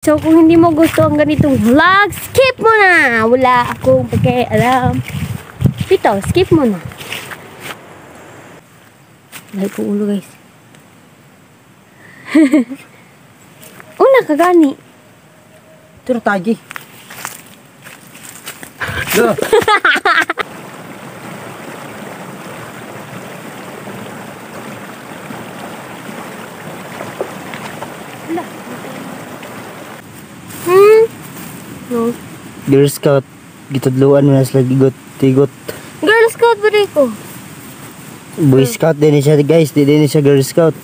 So, kung hindi mo gusto ang ganitong vlog, skip mo na! Wala akong pakialam. Dito, skip mo na. Dahil ko ulo, guys. Una, kagani. Tiro tagi. Lo. Hmm? No. Girl Scout. Gitudluan mo na sila gigot. Tigot. Girl Scout ba ko? Boy Scout din siya guys. Di din siya Girl Scout.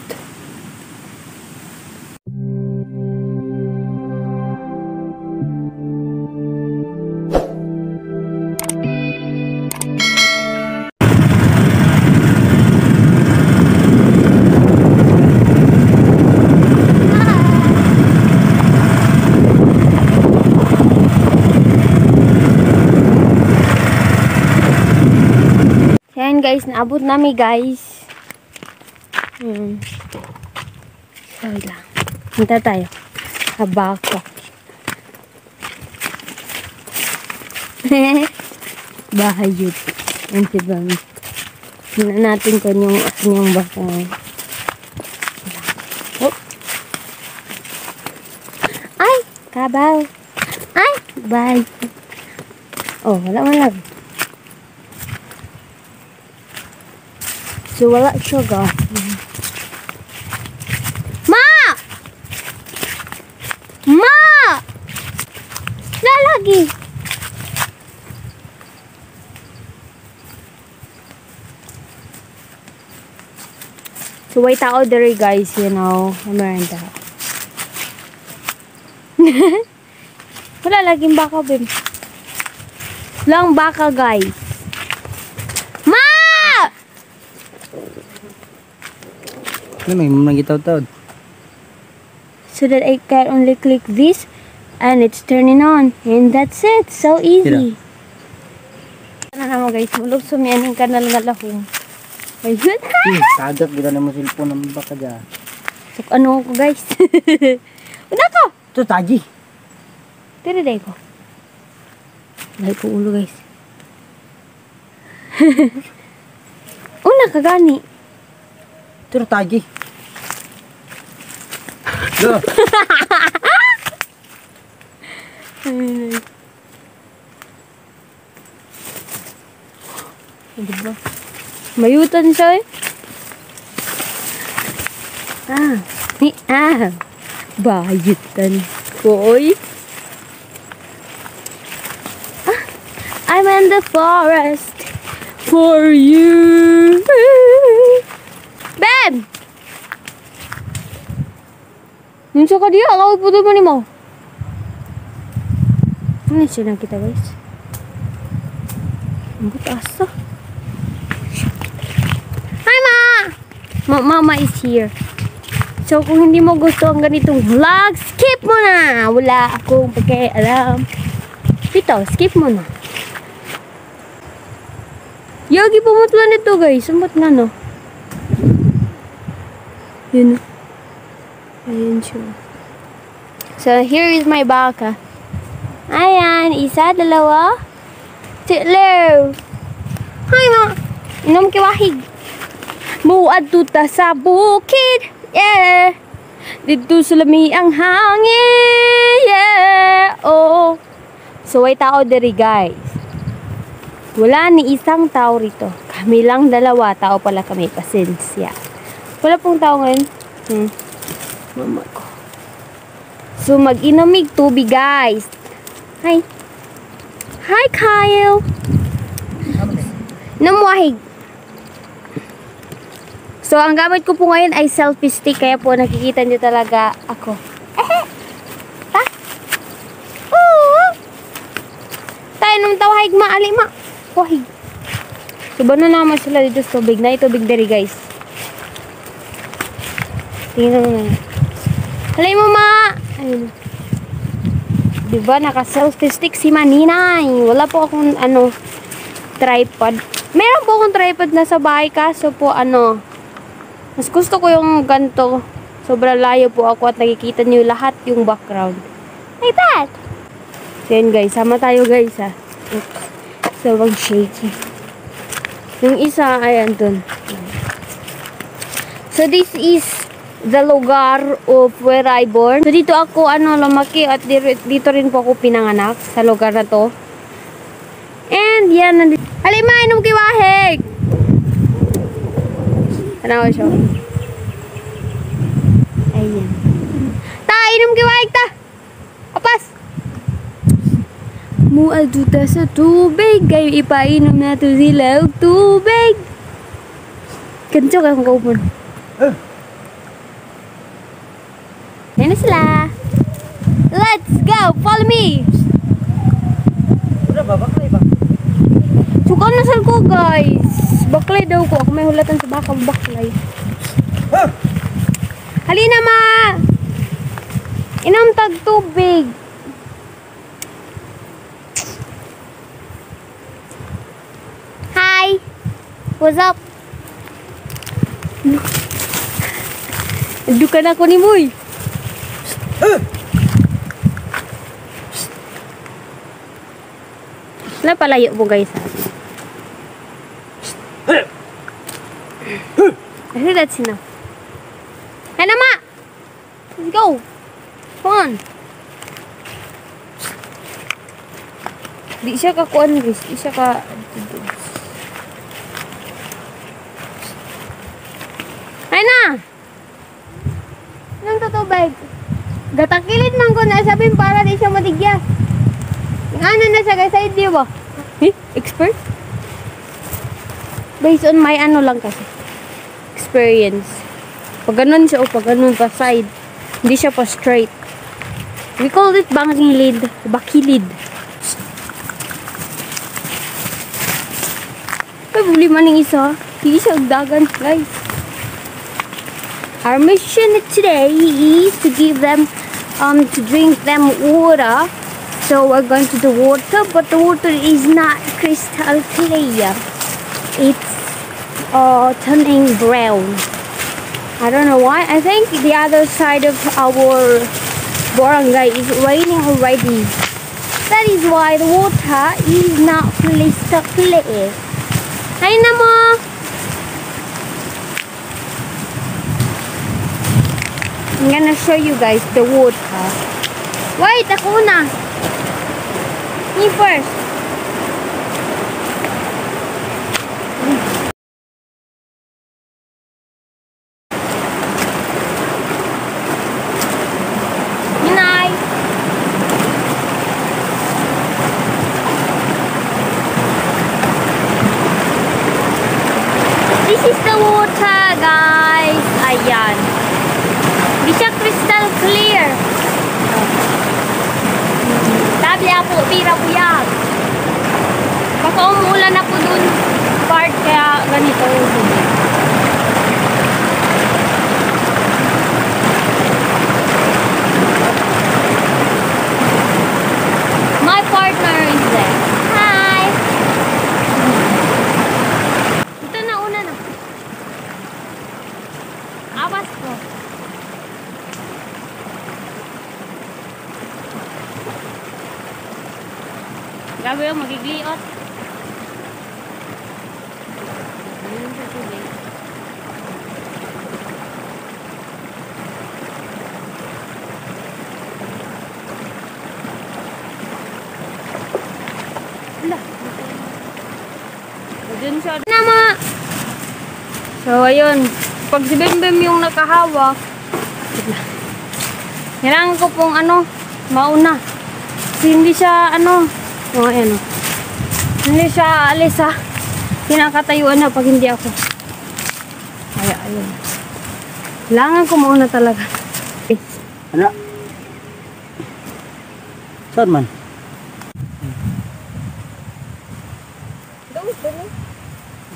Guys, naabot namin guys. Hmm. Sorry lang. Hinta tayo. Habako. Bahay yun. Yan si Bami. Tingnan natin kung yung yung baka. Oh. Ay! Kabaw! Ay! Bye! Oh, wala man lang. So, wala siya ga. Ma! Ma! Lalagi! So, wait tao dere guys, you know. Merenda. wala laging baka, bim. Lang baka, guys. Ma! Ano may mga gitaw-taw. so that I can only click this and it's turning on and that's it. So easy. Ano naman guys. Mulog sumiyanin ka na nga lahong. Ayun. Eh, sagat kita na mo cellphone ng baka dyan. so ano ko guys? Una ko! Ito tagi. tira day ko. Dahil ko ulo guys. Una kagani Tiro tagi. Lo. diba mayutan siya eh ah ni ah bayutan boy ah, I'm in the forest for you Nunsa ka diya, ako puto mo ni mo. Ano kita guys? Ang asa. Hi ma! Ma mama is here. So kung hindi mo gusto ang ganitong vlog, skip mo na! Wala akong pakialam. Dito, skip mo na. Yagi pumutla nito guys. Sumot na no. Yun. Ayan siya. So, here is my baka. Ayan, isa, dalawa. Titlo. Hi, ma. Inom kiwahig. Buad tuta sa bukid. Yeah. Dito sa lami ang hangin. Yeah. Oh. So, ay tao diri guys. Wala ni isang tao rito. Kami lang dalawa. Tao pala kami. Pasensya. Wala pong tao ngayon. Hmm. Mama ko. So, mag-inamig tubig, guys. Hi. Hi, Kyle. Namwahig. So, ang gamit ko po ngayon ay selfie stick. Kaya po, nakikita nyo talaga ako. Eh, ha? Oo. Tayo nung tawahig maali ma. Wahig. So, na naman sila dito sa tubig na itubig dari, guys. Tingnan mo na. Halay mo, ma! Ayun. Diba, naka-selfie stick si Maninay. Wala po akong, ano, tripod. Meron po akong tripod na sa bahay kaso po, ano, mas gusto ko yung ganito. Sobrang layo po ako at nakikita niyo lahat yung background. Like that. So yun guys, sama tayo guys ha. Oops. So wag shaky. Yung isa ay andun. So this is the lugar of where I born. So dito ako ano lumaki at dito, rin po ako pinanganak sa lugar na to. And yan nandito. Halima, inom kiwahig! Ano siya? Ayan. Ta, inom kiwahig ta! Apas! Muadto ta sa tubig, kayo ipainom na to sila tubig. Kanso ka kaupon. Yan Let's go! Follow me! Udah ba bakay ba? Suka na saan ko guys. Baklay daw ko. Ako may hulatan sa baka baklay. Halina ma! Inom tag tubig. Hi! What's up? Duka na ko ni Moy. Wala palayo po guys. I think that's enough. Hey nama! Let's go! Come on! Di siya ka kuan guys. Di siya ka... Ay na! Anong tutubig? Gatakilid man ko na sabihin para di siya matigya. Ano na siya guys, side view ba? Eh? Expert? Based on my ano lang kasi. Experience. Pag ganun siya o pag ganun pa side, hindi siya pa straight. We call it bangilid. Bakilid. Ay, buli man yung isa. Hindi siya dagan, guys. Our mission today is to give them, um, to drink them water. So we're going to the water, but the water is not crystal clear. It's uh, turning brown. I don't know why. I think the other side of our barangay is raining already. That is why the water is not crystal clear. Hi, Namo! I'm gonna show you guys the water. Wait, ako na. Me first. Hinay. This is the water, guys. Ayan. Di crystal clear. Sabi po, pira po yan. Baka umulan na po dun part kaya ganito yung tubig. My partner is there. Hi! Ito na, una na. Awas ko. Grabe yung magigliot. Ayun sa tubig. Ala. Dun siya. Nama! So, ayun. Pag si Bembem yung nakahawak, kailangan ko pong ano, mauna. Kasi hindi siya ano, oh, ayan oh. Hindi siya alis ha. Kinakatayuan na pag hindi ako. Kaya, ayun. Kailangan ko mauna talaga. Eh, Ano? Saan man?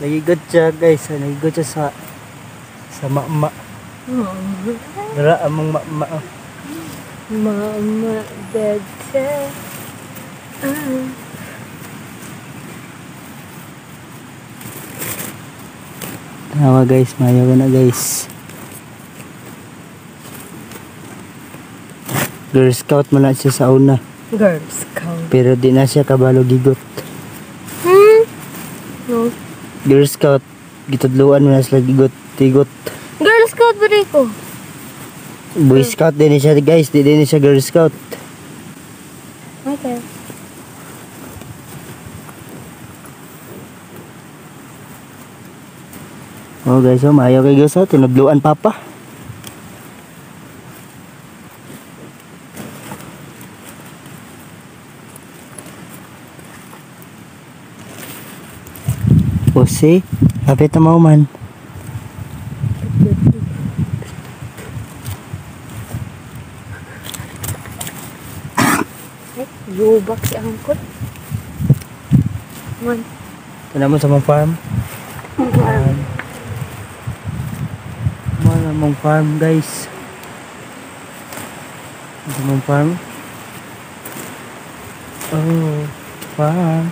Nagigod siya guys. Nagigod siya sa sa mama. Dara among mama. Mama, dada. Ah. Tama guys, mayo ko na guys. Girl Scout man na siya sa una. Girl Scout. Pero di na siya kabalo gigot. Hmm? No. Girl Scout, gitudluan mo na sila gigot. Tigot. Girl Scout ba rin ko? Boy Scout din siya guys. Di din siya Girl Scout. Oh guys, oh, maayaw kayo guys, oh. Tinabluan pa pa. Oh, see? Lapit na mauman. Yubak eh, si angkot. Man. Tanaman sa mga farm. mong farm guys ito mong farm oh farm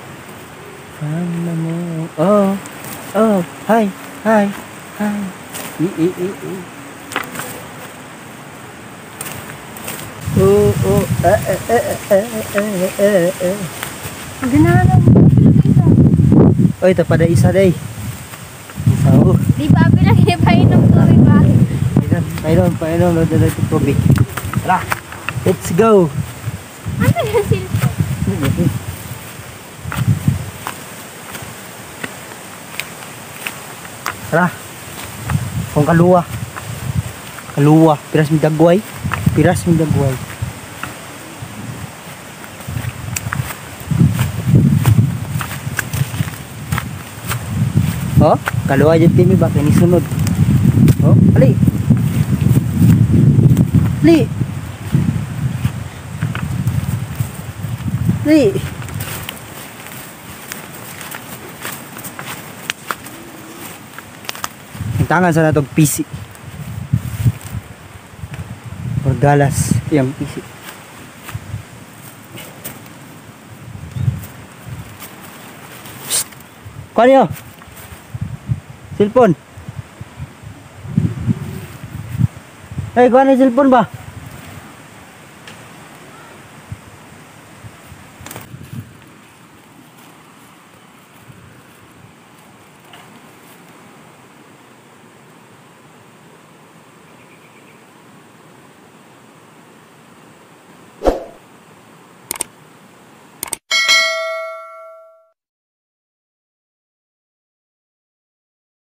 farm na mo oh oh hi hi hi i i i i oh oh eh eh eh eh eh eh eh ganahan mo oh ito pada isa day isa oh di ba bilang iba inom Painom, painom, load na ito tubig. Tara, let's go. Ano yung cellphone? Tara. Kung kaluwa. Kaluwa, piras mi dagway. Piras mi dagway. Oh, kaluwa dyan timi ba? Kini sunod. Oh, ali. Li. Li. Tangan sa natong pisi. Or galas. Yung pisi. Psst. Kuha niyo. Silpon. Eh, gawa na yung cellphone ba?